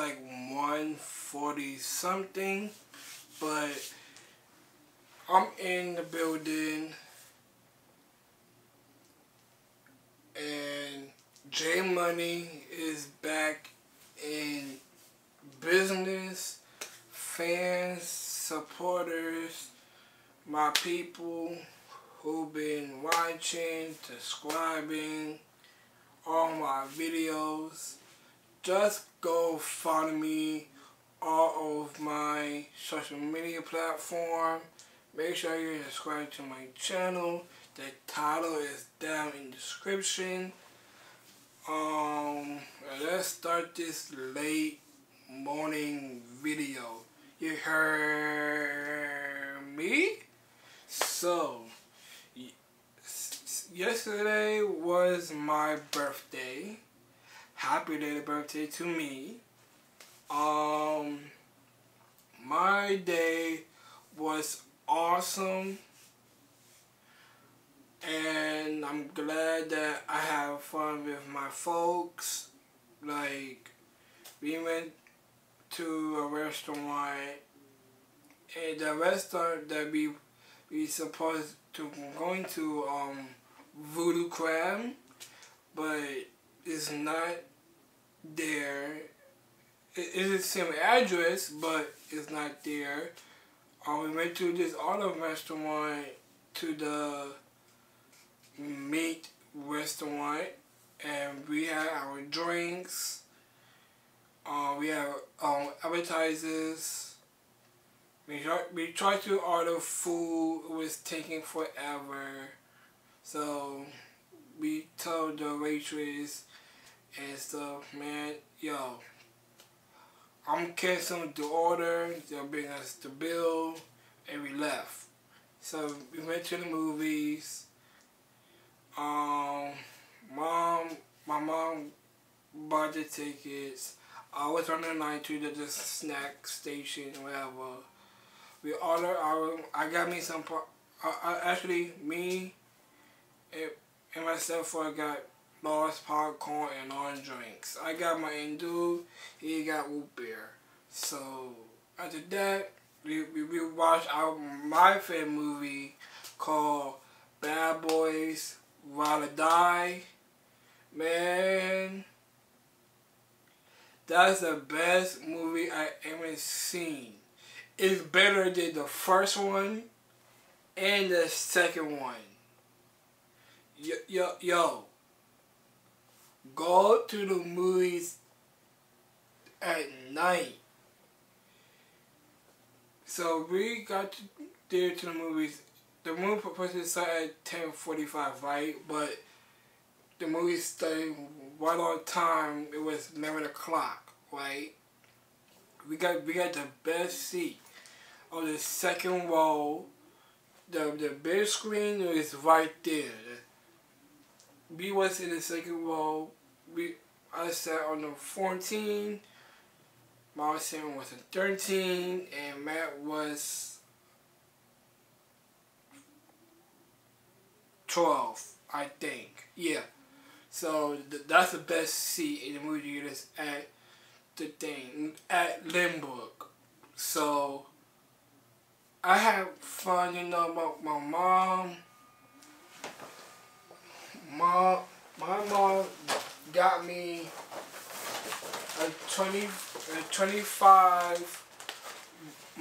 like 1.40 something. But I'm in the building. And J Money is back in business. Fans, supporters, my people who've been watching, subscribing all my videos. Just go follow me all of my social media platform. Make sure you subscribe to my channel. The title is down in the description. Um, let's start this late morning video. You heard me? So, yesterday was my birthday. Happy day birthday to me. Um, my day was awesome. And I'm glad that I have fun with my folks. Like, we went to a restaurant. And the restaurant that we we supposed to going to um Voodoo Crab, but it's not there. It is the same address, but it's not there. Um, we went to this other restaurant, to the meat restaurant, and we had our drinks. Uh, we have um, appetizers. We try, we tried to order food. It was taking forever. So we told the waitress and stuff, man, yo, I'm canceling the order. They'll bring us the bill, and we left. So we went to the movies. Um, mom, my mom bought the tickets. I was on the line to the, snack station, whatever. We ordered our. I got me some. Uh, uh, actually, me and, and myself I got lost popcorn and orange drinks. I got my Hindu, he got root beer. So after that, we, we, we watched our my favorite movie called Bad Boys or Die. Man, that's the best movie I ever seen. It's better than the first one and the second one yo, yo, yo, go to the movies at night. So we got to there to the movies. The movie supposed to start at ten forty five, right? But the movie started right on time. It was eleven o'clock, right? We got we got the best seat on the second row. The the big screen is right there. B was in the second row. We I sat on the 14. Marcin was in 13. And Matt was 12, I think. Yeah. So th that's the best seat in the movie theaters at the thing, at Lindbergh. So I had fun, you know, about my mom mom, my mom got me a 20, a 25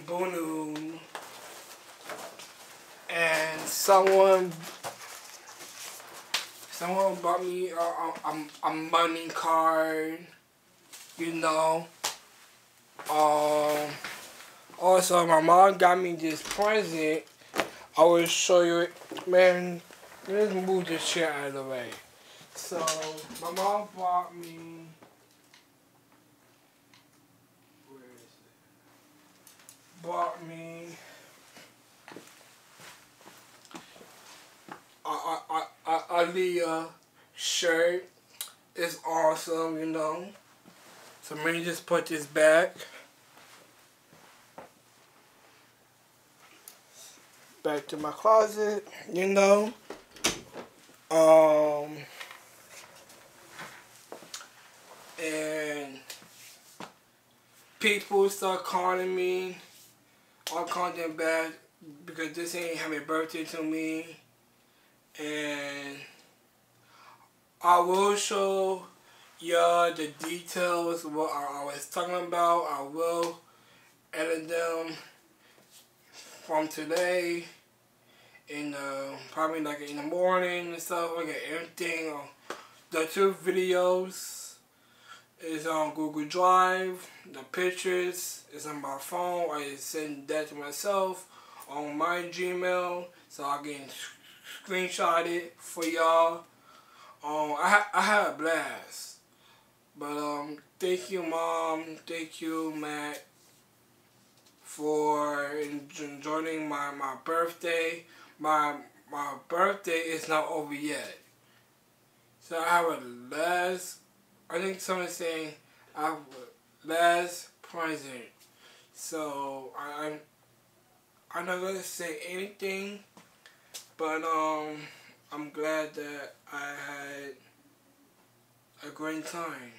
Bunu and someone someone bought me a, a, a money card, you know. Um, also, my mom got me this present. I will show you it. Man, Let's move this chair out of the way. So, my mom bought me. Where is it? Bought me. A, a, a, a shirt. It's awesome, you know. So, let me just put this back. Back to my closet, you know. Um, and people start calling me all content bad because this ain't happy birthday to me and I will show y'all the details what I was talking about. I will edit them from today in probably like in the morning and stuff. Get everything. The two videos is on Google Drive. The pictures is on my phone. I send that to myself on my Gmail so I can screenshot it for y'all. Um, I ha I had a blast. But um, thank you, mom. Thank you, Matt, for joining my my birthday. My my birthday is not over yet. So I have a last. I think someone's saying I have a last present. So I'm I'm not gonna say anything, but um, I'm glad that I had a great time.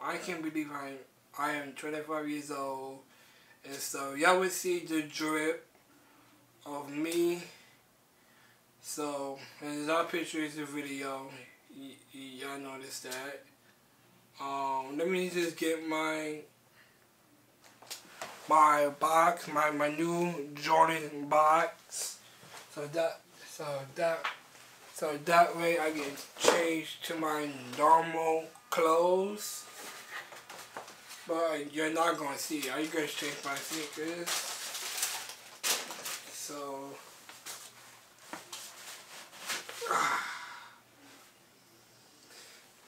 I can't believe I I am 25 years old, and so y'all will see the drip of me. So, our picture is the video. Y'all noticed that. Um, let me just get my my box, my, my new Jordan box. So that, so that, so that way I can change to my normal clothes. But you're not gonna see. Are you gonna change my sneakers? So,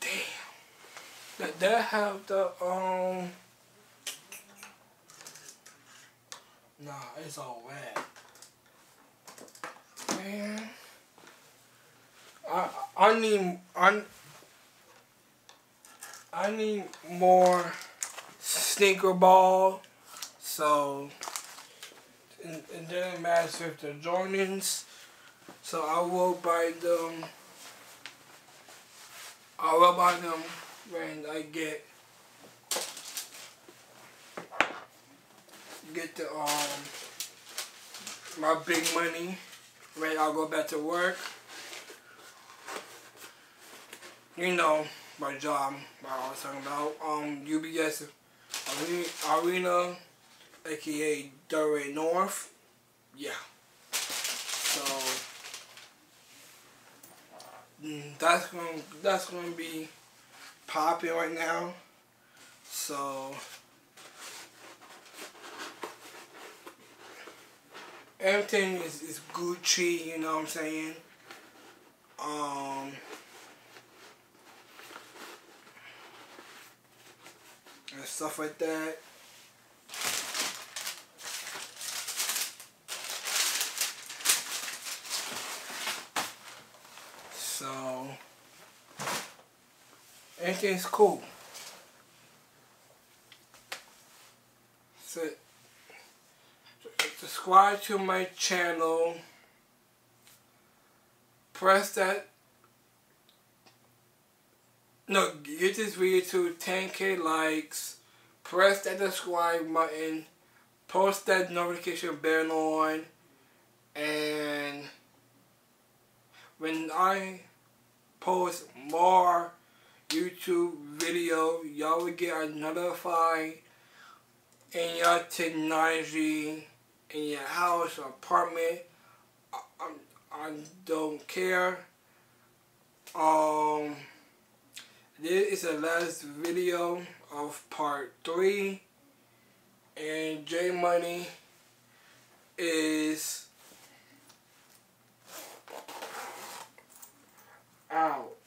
damn. Did that have the, um, Nah, it's all wet. Man. I I need I I need more sneaker ball. So then it matters with the Jordans. So I will buy them I will buy them when I get get the um my big money. Right, I'll go back to work. You know my job. What I was talking about. Um, UBS Arena, aka Delray North. Yeah. So mm, that's gonna that's gonna be popping right now. So. everything is, is Gucci, you know what I'm saying? Um, and stuff like that. So, everything's cool. So, subscribe to my channel. Press that. No, get this video to 10k likes. Press that subscribe button. Post that notification bell on. And when I post more YouTube video, y'all will get notified in your technology in your house or apartment. I, I, I don't care. Um, this is the last video of part three, and J Money is out.